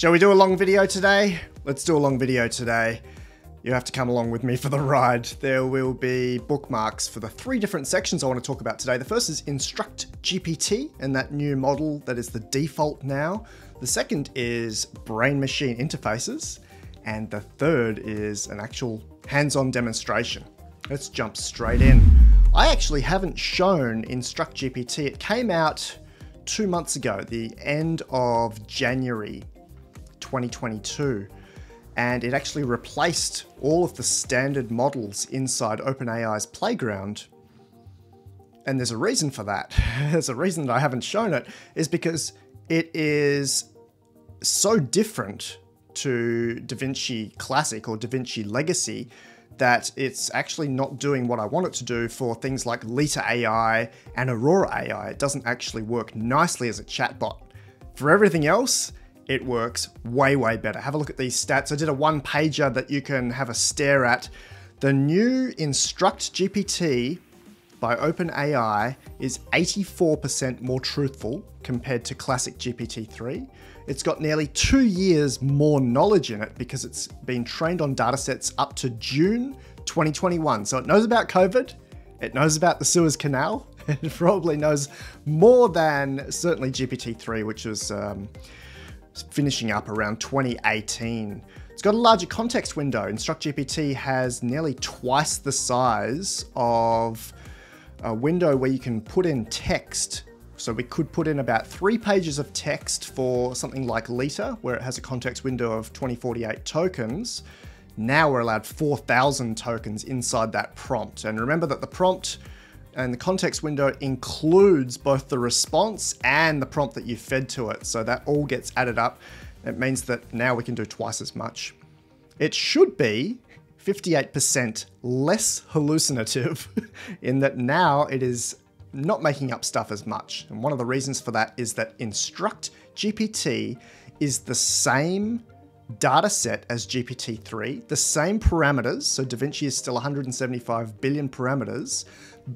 Shall we do a long video today? Let's do a long video today. You have to come along with me for the ride. There will be bookmarks for the three different sections I want to talk about today. The first is Instruct GPT and that new model that is the default now. The second is brain machine interfaces. And the third is an actual hands on demonstration. Let's jump straight in. I actually haven't shown Instruct GPT. It came out two months ago, the end of January 2022 and it actually replaced all of the standard models inside OpenAI's playground. And there's a reason for that. there's a reason that I haven't shown it, is because it is so different to DaVinci Classic or DaVinci Legacy that it's actually not doing what I want it to do for things like Leta AI and Aurora AI. It doesn't actually work nicely as a chatbot. For everything else, it works way, way better. Have a look at these stats. I did a one pager that you can have a stare at. The new Instruct GPT by OpenAI is 84% more truthful compared to classic GPT-3. It's got nearly two years more knowledge in it because it's been trained on datasets up to June 2021. So it knows about COVID, it knows about the Suez Canal, it probably knows more than certainly GPT-3, which was um, finishing up around 2018. It's got a larger context window. InstructGPT has nearly twice the size of a window where you can put in text. So we could put in about three pages of text for something like Leta, where it has a context window of 2048 tokens. Now we're allowed 4,000 tokens inside that prompt. And remember that the prompt and the context window includes both the response and the prompt that you fed to it. So that all gets added up. It means that now we can do twice as much. It should be 58% less hallucinative in that now it is not making up stuff as much. And one of the reasons for that is that Instruct GPT is the same data set as GPT-3, the same parameters, so DaVinci is still 175 billion parameters,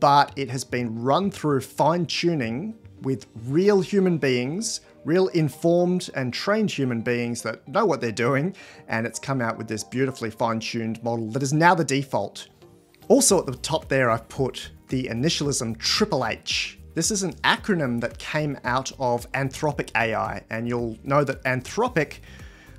but it has been run through fine tuning with real human beings, real informed and trained human beings that know what they're doing, and it's come out with this beautifully fine tuned model that is now the default. Also at the top there, I've put the initialism Triple H. This is an acronym that came out of Anthropic AI, and you'll know that Anthropic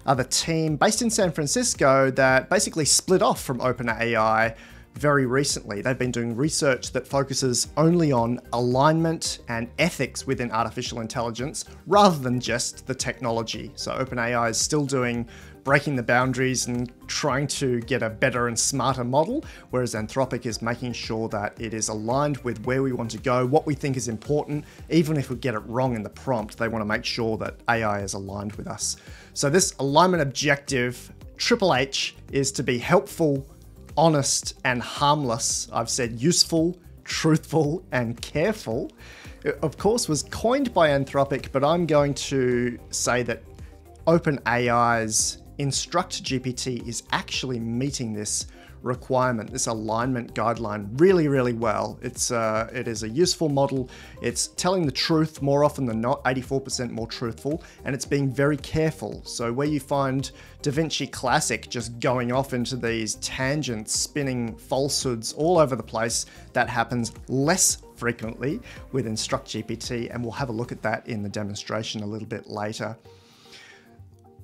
are the team based in San Francisco that basically split off from OpenAI very recently. They've been doing research that focuses only on alignment and ethics within artificial intelligence rather than just the technology. So OpenAI is still doing breaking the boundaries and trying to get a better and smarter model, whereas Anthropic is making sure that it is aligned with where we want to go, what we think is important. Even if we get it wrong in the prompt, they want to make sure that AI is aligned with us. So this alignment objective, Triple H, is to be helpful honest and harmless. I've said useful, truthful, and careful. It, of course, was coined by Anthropic, but I'm going to say that OpenAI's Instruct GPT is actually meeting this requirement, this alignment guideline really, really well. It's uh, it is a useful model. It's telling the truth more often than not, 84% more truthful, and it's being very careful. So where you find DaVinci Classic just going off into these tangents, spinning falsehoods all over the place, that happens less frequently with Instruct GPT, and we'll have a look at that in the demonstration a little bit later.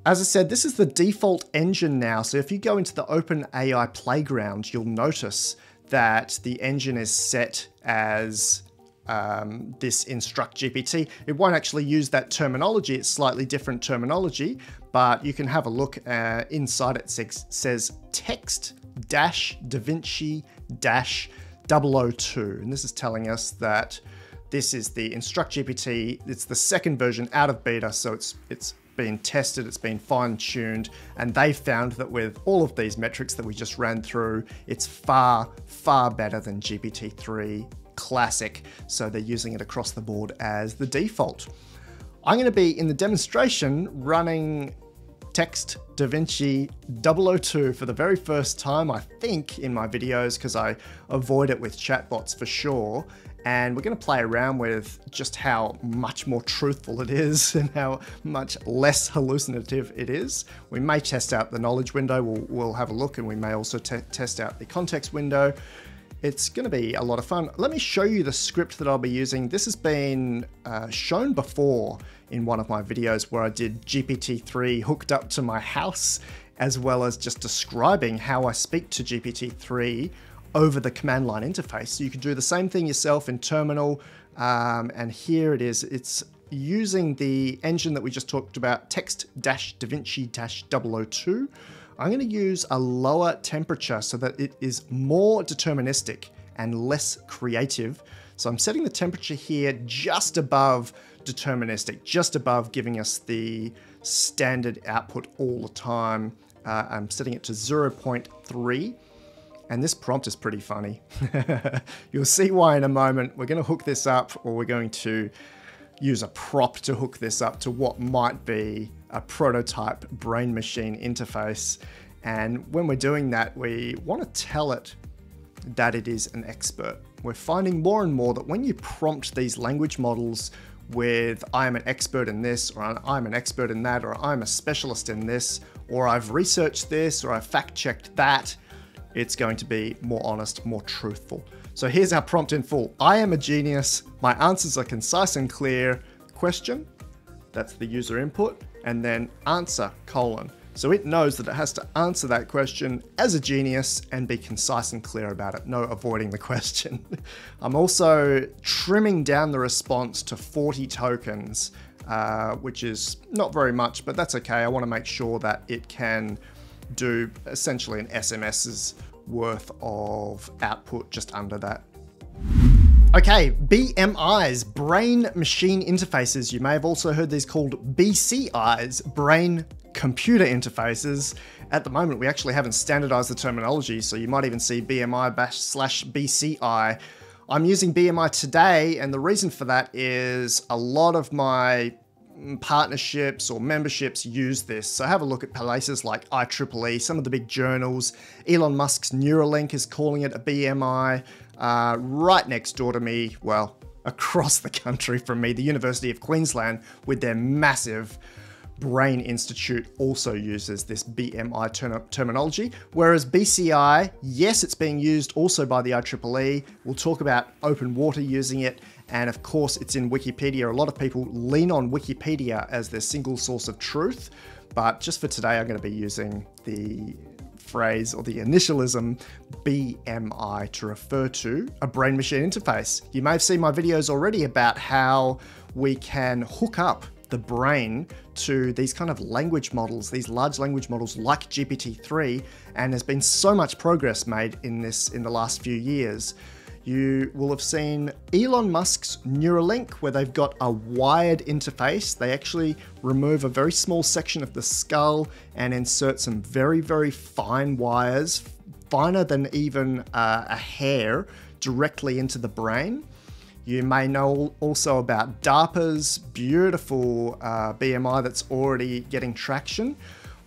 As I said, this is the default engine now. So if you go into the OpenAI playground, you'll notice that the engine is set as um, this instruct GPT. It won't actually use that terminology. It's slightly different terminology, but you can have a look uh, inside it says text dash DaVinci dash 002. And this is telling us that this is the Instruct GPT. It's the second version out of beta, so it's it's been tested, it's been fine tuned, and they found that with all of these metrics that we just ran through, it's far, far better than GPT-3 Classic. So they're using it across the board as the default. I'm going to be in the demonstration running Text DaVinci 002 for the very first time, I think, in my videos because I avoid it with chatbots for sure. And we're going to play around with just how much more truthful it is and how much less hallucinative it is. We may test out the knowledge window, we'll, we'll have a look, and we may also test out the context window. It's going to be a lot of fun. Let me show you the script that I'll be using. This has been uh, shown before in one of my videos where I did GPT-3 hooked up to my house, as well as just describing how I speak to GPT-3 over the command line interface. So you can do the same thing yourself in Terminal. Um, and here it is. It's using the engine that we just talked about, text-davinci-002. I'm going to use a lower temperature so that it is more deterministic and less creative. So I'm setting the temperature here just above deterministic, just above giving us the standard output all the time. Uh, I'm setting it to 0.3. And this prompt is pretty funny. You'll see why in a moment. We're going to hook this up or we're going to use a prop to hook this up to what might be a prototype brain machine interface. And when we're doing that, we want to tell it that it is an expert. We're finding more and more that when you prompt these language models with I am an expert in this, or I'm an expert in that, or I'm a specialist in this, or I've researched this, or I've fact checked that, it's going to be more honest, more truthful. So here's our prompt in full. I am a genius. My answers are concise and clear. Question, that's the user input, and then answer, colon. So it knows that it has to answer that question as a genius and be concise and clear about it, no avoiding the question. I'm also trimming down the response to 40 tokens, uh, which is not very much, but that's okay. I want to make sure that it can do essentially an SMS's worth of output just under that. Okay, BMIs, brain machine interfaces. You may have also heard these called BCIs, brain computer interfaces. At the moment, we actually haven't standardized the terminology, so you might even see BMI slash BCI. I'm using BMI today, and the reason for that is a lot of my partnerships or memberships use this. So have a look at places like IEEE, some of the big journals. Elon Musk's Neuralink is calling it a BMI. Uh, right next door to me, well, across the country from me, the University of Queensland with their massive Brain Institute also uses this BMI ter terminology, whereas BCI, yes, it's being used also by the IEEE. We'll talk about Openwater using it, and of course, it's in Wikipedia. A lot of people lean on Wikipedia as their single source of truth. But just for today, I'm going to be using the phrase or the initialism BMI to refer to a brain machine interface. You may have seen my videos already about how we can hook up the brain to these kind of language models, these large language models like GPT-3, and there's been so much progress made in this in the last few years. You will have seen Elon Musk's Neuralink, where they've got a wired interface. They actually remove a very small section of the skull and insert some very, very fine wires, finer than even uh, a hair, directly into the brain. You may know also about DARPA's beautiful uh, BMI that's already getting traction.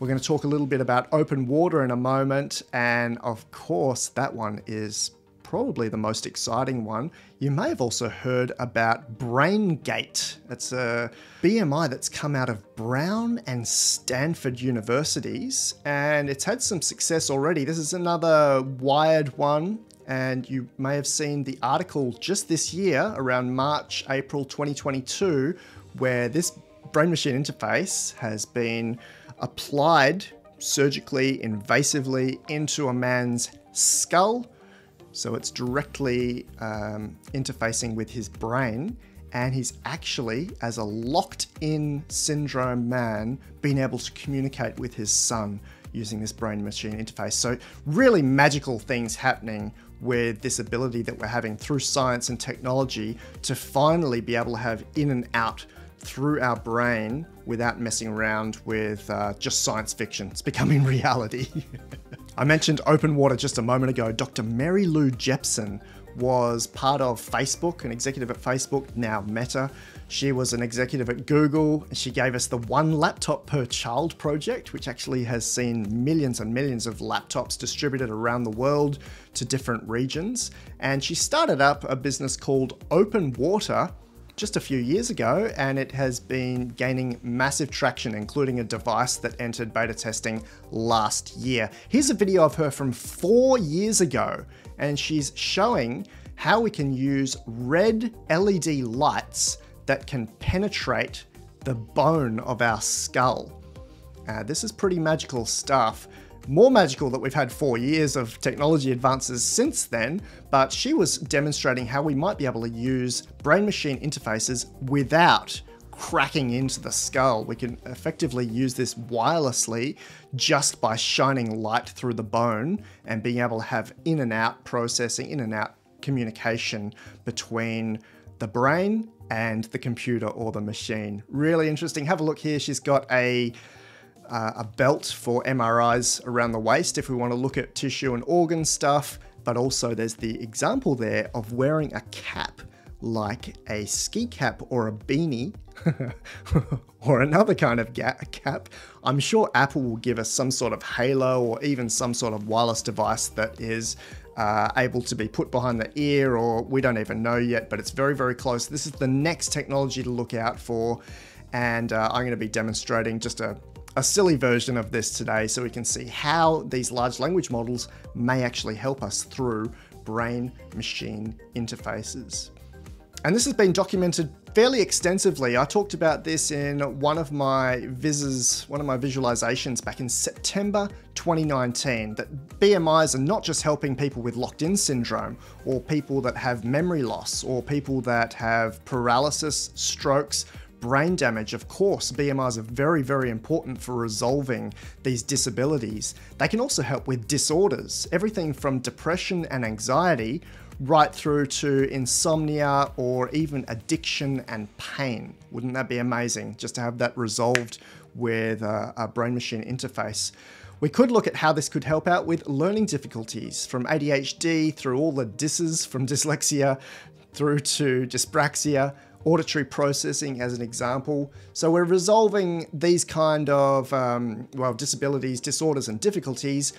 We're going to talk a little bit about Openwater in a moment, and of course, that one is probably the most exciting one, you may have also heard about BrainGate. It's a BMI that's come out of Brown and Stanford universities, and it's had some success already. This is another wired one, and you may have seen the article just this year, around March, April 2022, where this brain machine interface has been applied surgically, invasively into a man's skull so it's directly um, interfacing with his brain, and he's actually, as a locked in syndrome man, been able to communicate with his son using this brain machine interface. So, really magical things happening with this ability that we're having through science and technology to finally be able to have in and out through our brain without messing around with uh, just science fiction. It's becoming reality. I mentioned Openwater just a moment ago. Dr. Mary Lou Jepsen was part of Facebook, an executive at Facebook, now Meta. She was an executive at Google. And she gave us the one laptop per child project, which actually has seen millions and millions of laptops distributed around the world to different regions. And she started up a business called Openwater just a few years ago, and it has been gaining massive traction, including a device that entered beta testing last year. Here's a video of her from four years ago, and she's showing how we can use red LED lights that can penetrate the bone of our skull. Uh, this is pretty magical stuff. More magical that we've had four years of technology advances since then, but she was demonstrating how we might be able to use brain machine interfaces without cracking into the skull. We can effectively use this wirelessly just by shining light through the bone and being able to have in and out processing, in and out communication between the brain and the computer or the machine. Really interesting. Have a look here. She's got a uh, a belt for MRIs around the waist if we want to look at tissue and organ stuff, but also there's the example there of wearing a cap like a ski cap or a beanie or another kind of cap. I'm sure Apple will give us some sort of halo or even some sort of wireless device that is uh, able to be put behind the ear or we don't even know yet, but it's very, very close. This is the next technology to look out for. And uh, I'm going to be demonstrating just a a silly version of this today so we can see how these large language models may actually help us through brain machine interfaces. And this has been documented fairly extensively. I talked about this in one of my vises, one of my visualizations back in September 2019, that BMIs are not just helping people with locked-in syndrome, or people that have memory loss, or people that have paralysis, strokes, brain damage, of course, BMIs are very, very important for resolving these disabilities. They can also help with disorders, everything from depression and anxiety right through to insomnia or even addiction and pain. Wouldn't that be amazing just to have that resolved with a, a brain machine interface? We could look at how this could help out with learning difficulties from ADHD through all the disses from dyslexia through to dyspraxia auditory processing as an example. So we're resolving these kind of, um, well, disabilities, disorders, and difficulties,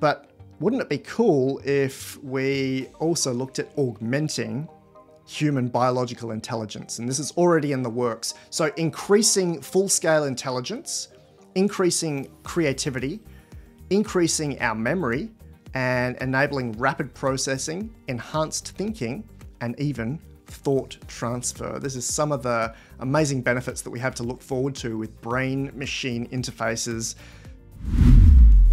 but wouldn't it be cool if we also looked at augmenting human biological intelligence? And this is already in the works. So increasing full-scale intelligence, increasing creativity, increasing our memory, and enabling rapid processing, enhanced thinking, and even thought transfer. This is some of the amazing benefits that we have to look forward to with brain machine interfaces.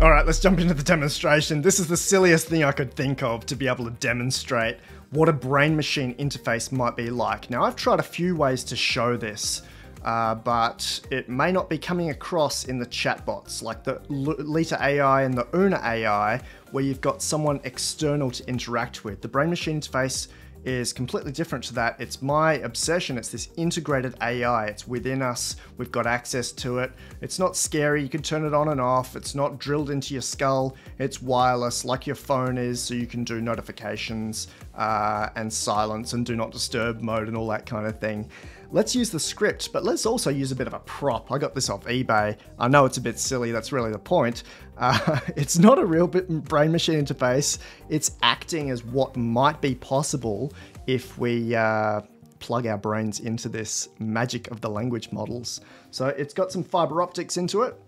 All right, let's jump into the demonstration. This is the silliest thing I could think of to be able to demonstrate what a brain machine interface might be like. Now, I've tried a few ways to show this. Uh, but it may not be coming across in the chatbots like the Leta AI and the Una AI, where you've got someone external to interact with. The brain machine interface is completely different to that. It's my obsession. It's this integrated AI. It's within us. We've got access to it. It's not scary. You can turn it on and off. It's not drilled into your skull. It's wireless like your phone is, so you can do notifications uh, and silence and do not disturb mode and all that kind of thing. Let's use the script, but let's also use a bit of a prop. I got this off eBay. I know it's a bit silly, that's really the point. Uh, it's not a real brain machine interface, it's acting as what might be possible if we uh, plug our brains into this magic of the language models. So it's got some fiber optics into it,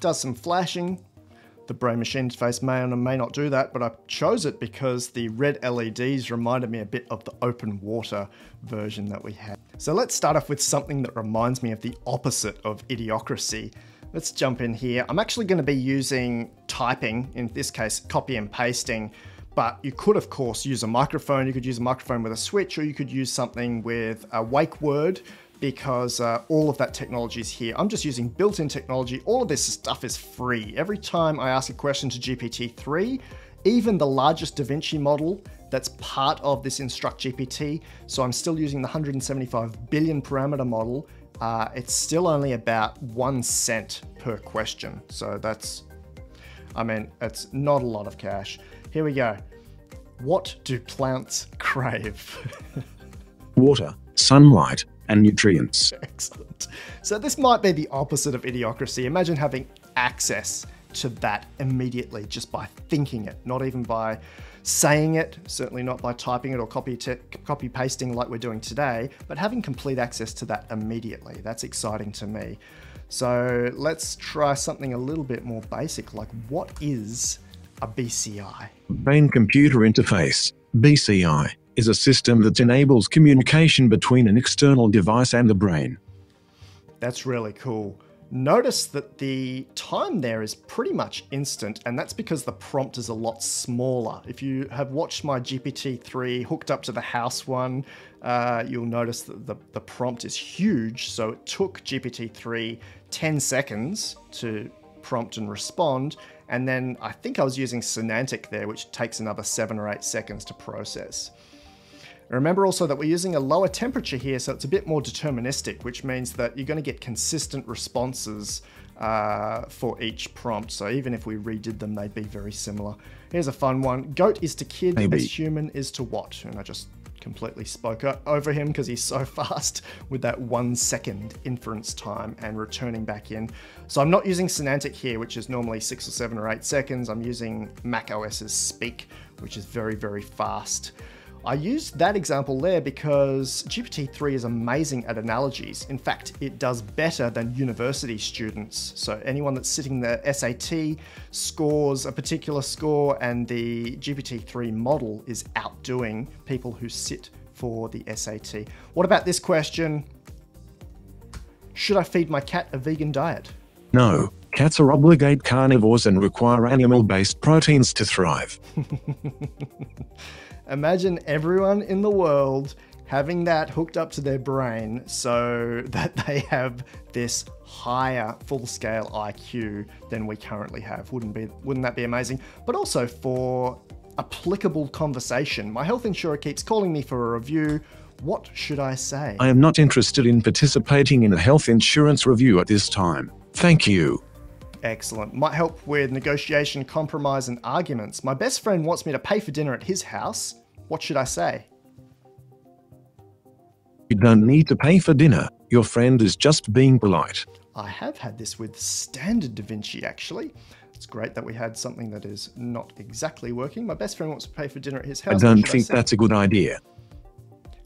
does some flashing, the brain machine interface may or may not do that, but I chose it because the red LEDs reminded me a bit of the Openwater version that we had. So let's start off with something that reminds me of the opposite of idiocracy. Let's jump in here. I'm actually going to be using typing, in this case copy and pasting, but you could of course use a microphone, you could use a microphone with a switch, or you could use something with a wake word because uh, all of that technology is here. I'm just using built-in technology. All of this stuff is free. Every time I ask a question to GPT-3, even the largest DaVinci model that's part of this Instruct GPT, so I'm still using the 175 billion parameter model, uh, it's still only about one cent per question. So that's I mean, it's not a lot of cash. Here we go. What do plants crave? Water, sunlight, and nutrients. Excellent. So this might be the opposite of idiocracy. Imagine having access to that immediately just by thinking it, not even by saying it, certainly not by typing it or copy, copy pasting like we're doing today, but having complete access to that immediately. That's exciting to me. So let's try something a little bit more basic, like what is a BCI? Brain Computer Interface, BCI, is a system that enables communication between an external device and the brain. That's really cool. Notice that the time there is pretty much instant, and that's because the prompt is a lot smaller. If you have watched my GPT-3 hooked up to the house one, uh, you'll notice that the, the prompt is huge, so it took GPT-3 10 seconds to prompt and respond, and then I think I was using Sonantic there, which takes another seven or eight seconds to process. Remember also that we're using a lower temperature here, so it's a bit more deterministic, which means that you're going to get consistent responses uh, for each prompt. So even if we redid them, they'd be very similar. Here's a fun one. Goat is to kid Maybe. as human is to what? And I just completely spoke over him because he's so fast with that one second inference time and returning back in. So I'm not using Sonantic here, which is normally six or seven or eight seconds. I'm using Mac OS's Speak, which is very, very fast. I used that example there because GPT-3 is amazing at analogies. In fact, it does better than university students. So anyone that's sitting the SAT scores a particular score and the GPT-3 model is outdoing people who sit for the SAT. What about this question? Should I feed my cat a vegan diet? No, cats are obligate carnivores and require animal-based proteins to thrive. Imagine everyone in the world having that hooked up to their brain so that they have this higher full-scale IQ than we currently have. Wouldn't be wouldn't that be amazing? But also for applicable conversation. My health insurer keeps calling me for a review. What should I say? I am not interested in participating in a health insurance review at this time. Thank you. Excellent. Might help with negotiation, compromise, and arguments. My best friend wants me to pay for dinner at his house. What should I say? You don't need to pay for dinner. Your friend is just being polite. I have had this with standard Da Vinci, actually. It's great that we had something that is not exactly working. My best friend wants to pay for dinner at his house. I don't think I that's a good idea.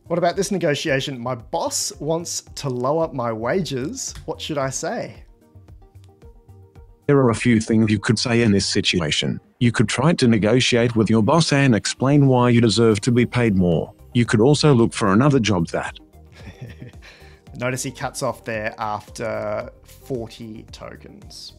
What about this negotiation? My boss wants to lower my wages. What should I say? There are a few things you could say in this situation. You could try to negotiate with your boss and explain why you deserve to be paid more. You could also look for another job that. Notice he cuts off there after 40 tokens.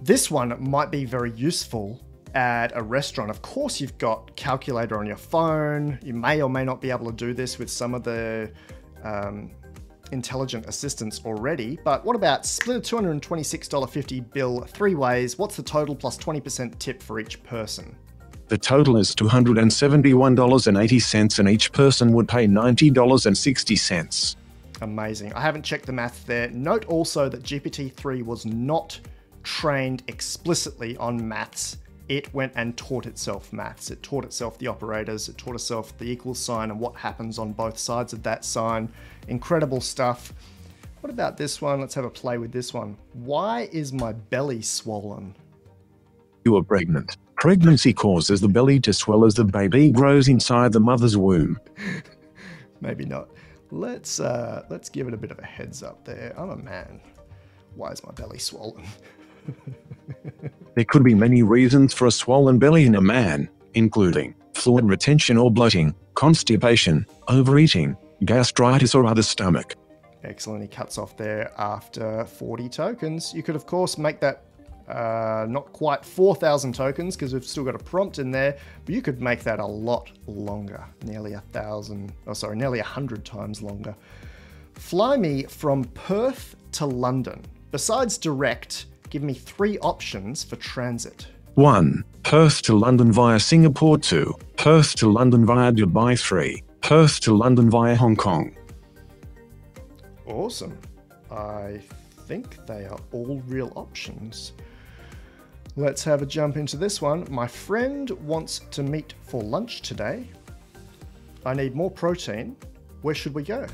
This one might be very useful at a restaurant. Of course, you've got calculator on your phone. You may or may not be able to do this with some of the um, intelligent assistants already, but what about split a $226.50 bill three ways? What's the total plus 20% tip for each person? The total is $271.80 and each person would pay $90.60. Amazing. I haven't checked the math there. Note also that GPT-3 was not trained explicitly on maths it went and taught itself maths. It taught itself the operators, it taught itself the equal sign and what happens on both sides of that sign. Incredible stuff. What about this one? Let's have a play with this one. Why is my belly swollen? You are pregnant. Pregnancy causes the belly to swell as the baby grows inside the mother's womb. Maybe not. Let's uh, let's give it a bit of a heads up there. I'm a man. Why is my belly swollen? there could be many reasons for a swollen belly in a man, including fluid retention or bloating, constipation, overeating, gastritis or other stomach. Excellent. He cuts off there after 40 tokens. You could, of course, make that uh, not quite 4,000 tokens because we've still got a prompt in there, but you could make that a lot longer, nearly a thousand, oh sorry, nearly a hundred times longer. Fly me from Perth to London. Besides direct, Give me three options for transit. 1. Perth to London via Singapore 2. Perth to London via Dubai 3. Perth to London via Hong Kong. Awesome. I think they are all real options. Let's have a jump into this one. My friend wants to meet for lunch today. I need more protein. Where should we go?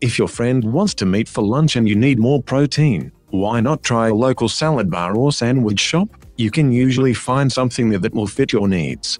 If your friend wants to meet for lunch and you need more protein, why not try a local salad bar or sandwich shop? You can usually find something there that will fit your needs.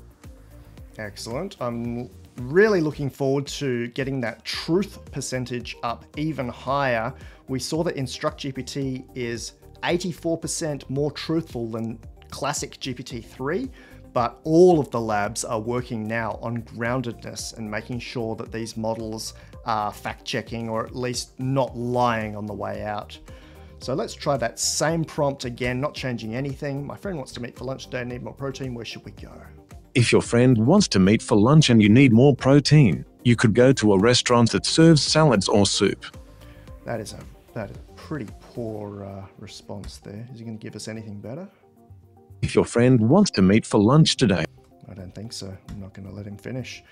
Excellent. I'm really looking forward to getting that truth percentage up even higher. We saw that Instruct GPT is 84% more truthful than classic GPT-3, but all of the labs are working now on groundedness and making sure that these models are fact checking or at least not lying on the way out. So let's try that same prompt again, not changing anything. My friend wants to meet for lunch today, need more protein. Where should we go? If your friend wants to meet for lunch and you need more protein, you could go to a restaurant that serves salads or soup. That is a that is a pretty poor uh, response there. Is he going to give us anything better? If your friend wants to meet for lunch today, I don't think so. I'm not going to let him finish.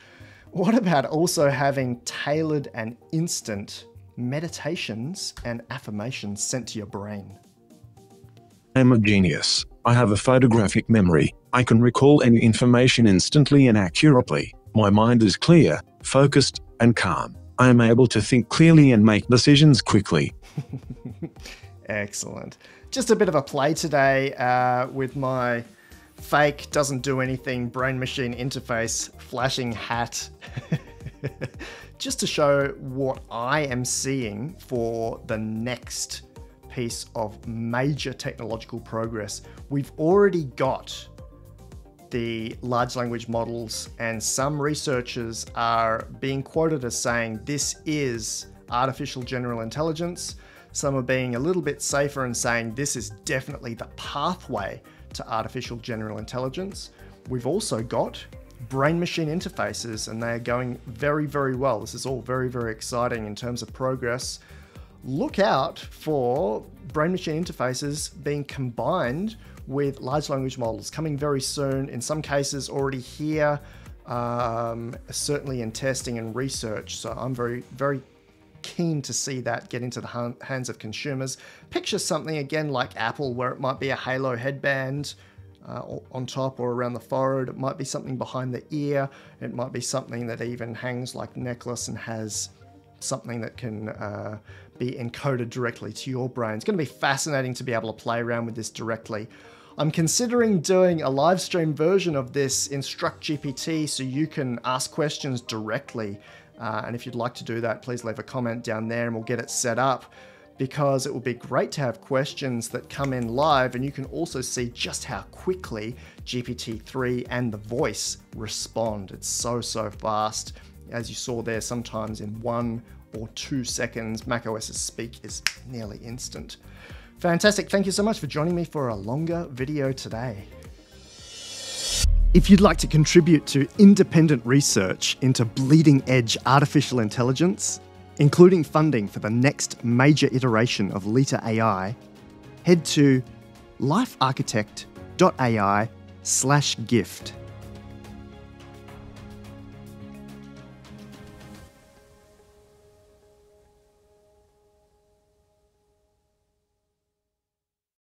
What about also having tailored and instant meditations and affirmations sent to your brain? I'm a genius. I have a photographic memory. I can recall any information instantly and accurately. My mind is clear, focused, and calm. I am able to think clearly and make decisions quickly. Excellent. Just a bit of a play today uh, with my fake doesn't do anything brain machine interface flashing hat just to show what I am seeing for the next piece of major technological progress. We've already got the large language models, and some researchers are being quoted as saying this is artificial general intelligence. Some are being a little bit safer and saying this is definitely the pathway to artificial general intelligence. We've also got brain machine interfaces, and they're going very, very well. This is all very, very exciting in terms of progress. Look out for brain machine interfaces being combined with large language models coming very soon. In some cases, already here, um, certainly in testing and research. So I'm very, very keen to see that get into the hands of consumers. Picture something again like Apple, where it might be a halo headband uh, on top or around the forehead. It might be something behind the ear. It might be something that even hangs like necklace and has something that can uh, be encoded directly to your brain. It's going to be fascinating to be able to play around with this directly. I'm considering doing a live stream version of this Instruct GPT so you can ask questions directly. Uh, and if you'd like to do that, please leave a comment down there and we'll get it set up because it will be great to have questions that come in live and you can also see just how quickly GPT-3 and the voice respond. It's so, so fast. As you saw there, sometimes in one or two seconds, macOS's speak is nearly instant. Fantastic. Thank you so much for joining me for a longer video today. If you'd like to contribute to independent research into bleeding edge artificial intelligence, including funding for the next major iteration of Leta AI, head to lifearchitect.ai slash gift.